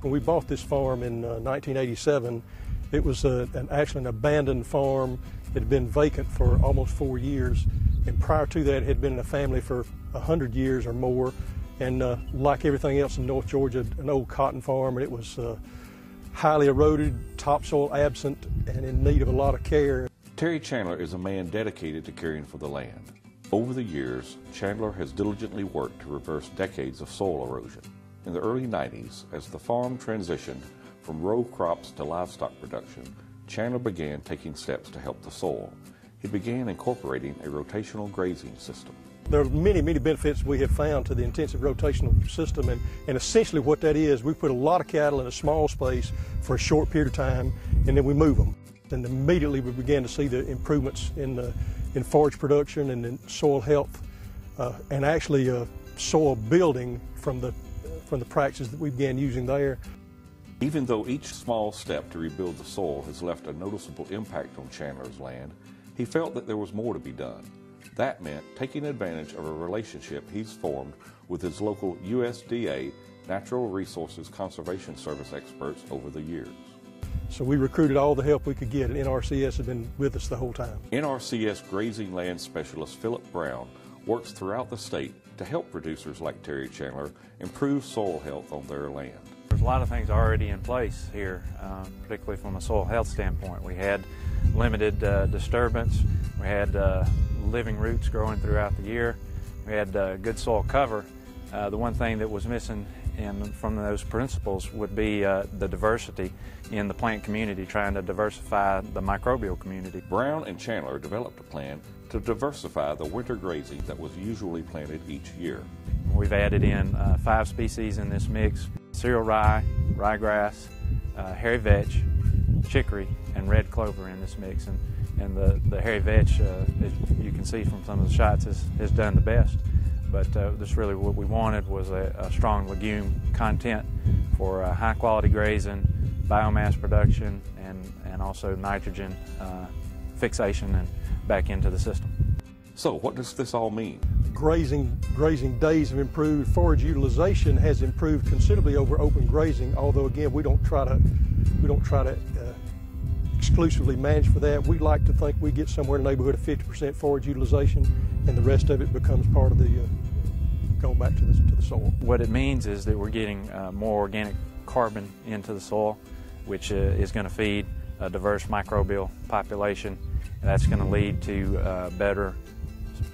When we bought this farm in uh, 1987, it was uh, an, actually an abandoned farm. It had been vacant for almost four years, and prior to that, it had been in a family for 100 years or more. And uh, like everything else in North Georgia, an old cotton farm, and it was uh, highly eroded, topsoil absent, and in need of a lot of care. Terry Chandler is a man dedicated to caring for the land. Over the years, Chandler has diligently worked to reverse decades of soil erosion. In the early 90s, as the farm transitioned from row crops to livestock production, Chandler began taking steps to help the soil. He began incorporating a rotational grazing system. There are many, many benefits we have found to the intensive rotational system, and, and essentially what that is, we put a lot of cattle in a small space for a short period of time, and then we move them. And immediately we began to see the improvements in, uh, in forage production and in soil health, uh, and actually uh, soil building from the from the practices that we began using there. Even though each small step to rebuild the soil has left a noticeable impact on Chandler's land, he felt that there was more to be done. That meant taking advantage of a relationship he's formed with his local USDA Natural Resources Conservation Service experts over the years. So we recruited all the help we could get, and NRCS has been with us the whole time. NRCS Grazing Land Specialist Philip Brown works throughout the state to help producers like Terry Chandler improve soil health on their land. There's a lot of things already in place here, uh, particularly from a soil health standpoint. We had limited uh, disturbance, we had uh, living roots growing throughout the year, we had uh, good soil cover. Uh, the one thing that was missing in, from those principles would be uh, the diversity in the plant community, trying to diversify the microbial community. Brown and Chandler developed a plan to diversify the winter grazing that was usually planted each year. We've added in uh, five species in this mix, cereal rye, ryegrass, uh, hairy vetch, chicory, and red clover in this mix. And, and the, the hairy vetch, uh, as you can see from some of the shots, has, has done the best. But uh, this really what we wanted was a, a strong legume content for uh, high quality grazing, biomass production, and, and also nitrogen uh, fixation and back into the system. So what does this all mean? Grazing, grazing days have improved. Forage utilization has improved considerably over open grazing. Although again, we don't try to we don't try to uh, exclusively manage for that. We like to think we get somewhere in the neighborhood of 50% forage utilization, and the rest of it becomes part of the uh, going back to the to the soil. What it means is that we're getting uh, more organic carbon into the soil, which uh, is going to feed a diverse microbial population and that's going to lead to uh, better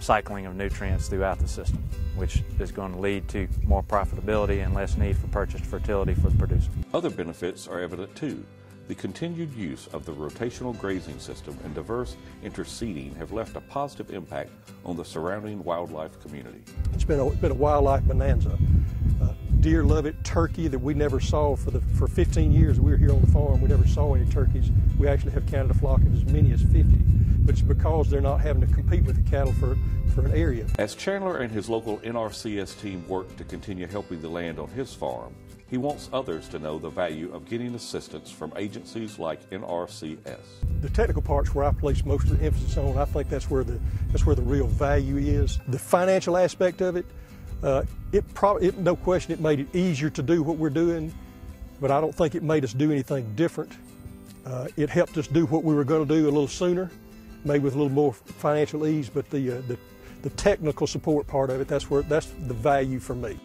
cycling of nutrients throughout the system, which is going to lead to more profitability and less need for purchased fertility for the producer. Other benefits are evident too. The continued use of the rotational grazing system and diverse interseeding have left a positive impact on the surrounding wildlife community. It's been a, been a wildlife bonanza. Uh, deer love it. Turkey that we never saw for the for 15 years we were here on the farm. We never saw any turkeys. We actually have counted a flock of as many as 50 but it's because they're not having to compete with the cattle for, for an area. As Chandler and his local NRCS team work to continue helping the land on his farm, he wants others to know the value of getting assistance from agencies like NRCS. The technical part's where I place most of the emphasis on. I think that's where the that's where the real value is. The financial aspect of it, uh, it probably no question it made it easier to do what we're doing, but I don't think it made us do anything different. Uh, it helped us do what we were going to do a little sooner maybe with a little more financial ease, but the, uh, the, the technical support part of it, that's where that's the value for me.